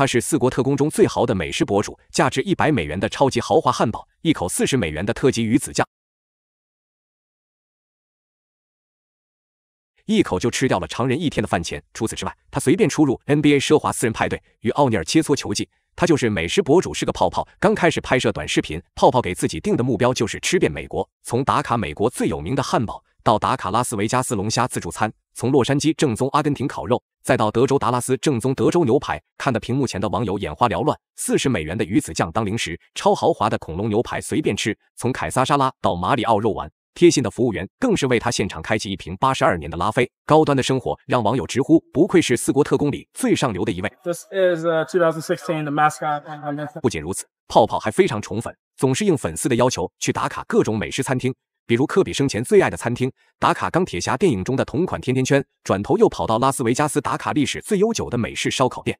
他是四国特工中最豪的美食博主，价值一百美元的超级豪华汉堡，一口四十美元的特级鱼子酱，一口就吃掉了常人一天的饭钱。除此之外，他随便出入 NBA 奢华私人派对，与奥尼尔切磋球技。他就是美食博主，是个泡泡。刚开始拍摄短视频，泡泡给自己定的目标就是吃遍美国，从打卡美国最有名的汉堡。到达卡拉斯维加斯龙虾自助餐，从洛杉矶正宗阿根廷烤肉，再到德州达拉斯正宗德州牛排，看得屏幕前的网友眼花缭乱。四十美元的鱼子酱当零食，超豪华的恐龙牛排随便吃。从凯撒沙拉到马里奥肉丸，贴心的服务员更是为他现场开启一瓶八十二年的拉菲。高端的生活让网友直呼不愧是四国特工里最上流的一位。This is 2016 the mascot. 不仅如此，泡泡还非常宠粉，总是应粉丝的要求去打卡各种美食餐厅。比如科比生前最爱的餐厅，打卡钢铁侠电影中的同款甜甜圈，转头又跑到拉斯维加斯打卡历史最悠久的美式烧烤店。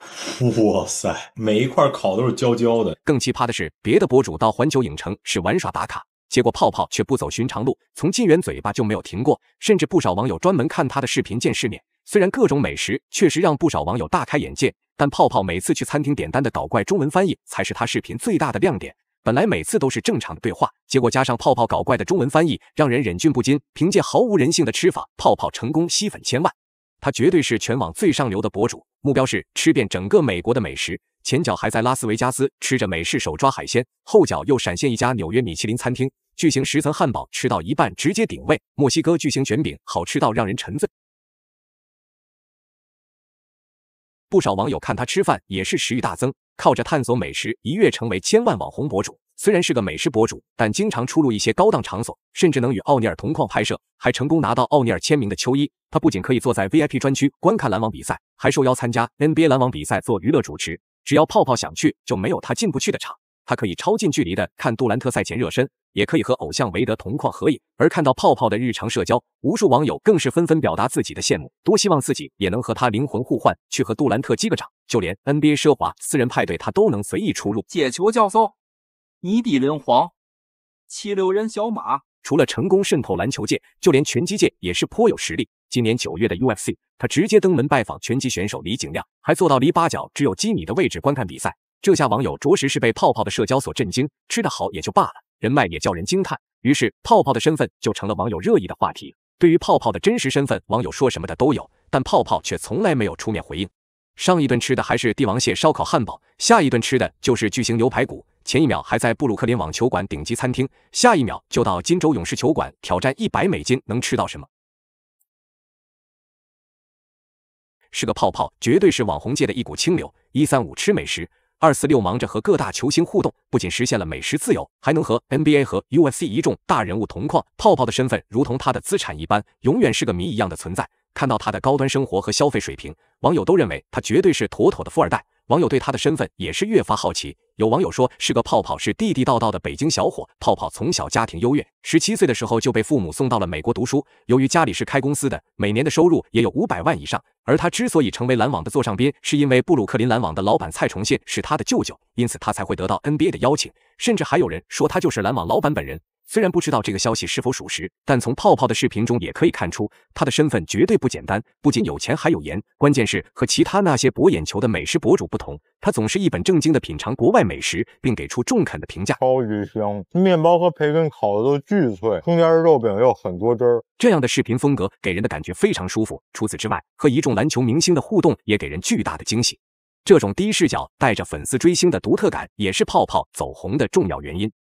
哇塞，每一块烤都是焦焦的。更奇葩的是，别的博主到环球影城是玩耍打卡，结果泡泡却不走寻常路，从进园嘴巴就没有停过，甚至不少网友专门看他的视频见世面。虽然各种美食确实让不少网友大开眼界，但泡泡每次去餐厅点单的搞怪中文翻译才是他视频最大的亮点。本来每次都是正常的对话，结果加上泡泡搞怪的中文翻译，让人忍俊不禁。凭借毫无人性的吃法，泡泡成功吸粉千万。他绝对是全网最上流的博主，目标是吃遍整个美国的美食。前脚还在拉斯维加斯吃着美式手抓海鲜，后脚又闪现一家纽约米其林餐厅，巨型十层汉堡吃到一半直接顶位，墨西哥巨型卷饼好吃到让人沉醉。不少网友看他吃饭也是食欲大增。靠着探索美食一跃成为千万网红博主，虽然是个美食博主，但经常出入一些高档场所，甚至能与奥尼尔同框拍摄，还成功拿到奥尼尔签名的秋衣。他不仅可以坐在 VIP 专区观看篮网比赛，还受邀参加 NBA 篮网比赛做娱乐主持。只要泡泡想去，就没有他进不去的场。他可以超近距离的看杜兰特赛前热身，也可以和偶像韦德同框合影。而看到泡泡的日常社交，无数网友更是纷纷表达自己的羡慕，多希望自己也能和他灵魂互换，去和杜兰特击个掌。就连 NBA 奢华私人派对，他都能随意出入。解球教授，泥地人皇，七六人小马。除了成功渗透篮球界，就连拳击界也是颇有实力。今年九月的 UFC，他直接登门拜访拳击选手李景亮，还坐到离八角只有几米的位置观看比赛。这下网友着实是被泡泡的社交所震惊，吃得好也就罢了，人脉也叫人惊叹。于是泡泡的身份就成了网友热议的话题。对于泡泡的真实身份，网友说什么的都有，但泡泡却从来没有出面回应。上一顿吃的还是帝王蟹烧烤汉堡，下一顿吃的就是巨型牛排骨。前一秒还在布鲁克林网球馆顶级餐厅，下一秒就到金州勇士球馆挑战一百美金，能吃到什么？是个泡泡，绝对是网红界的一股清流。一三五吃美食。二四六忙着和各大球星互动，不仅实现了美食自由，还能和 NBA 和 UFC 一众大人物同框。泡泡的身份如同他的资产一般，永远是个谜一样的存在。看到他的高端生活和消费水平，网友都认为他绝对是妥妥的富二代。网友对他的身份也是越发好奇。有网友说，是个泡泡，是地地道道的北京小伙。泡泡从小家庭优越，十七岁的时候就被父母送到了美国读书。由于家里是开公司的，每年的收入也有五百万以上。而他之所以成为篮网的座上宾，是因为布鲁克林篮网的老板蔡崇信是他的舅舅，因此他才会得到 NBA 的邀请。甚至还有人说他就是篮网老板本人。虽然不知道这个消息是否属实，但从泡泡的视频中也可以看出，他的身份绝对不简单，不仅有钱，还有颜。关键是和其他那些博眼球的美食博主不同，他总是一本正经的品尝国外美食，并给出中肯的评价。超级香，面包和培根烤的都巨脆，中间肉饼又很多汁儿。这样的视频风格给人的感觉非常舒服。除此之外，和一众篮球明星的互动也给人巨大的惊喜。这种低视角带着粉丝追星的独特感，也是泡泡走红的重要原因。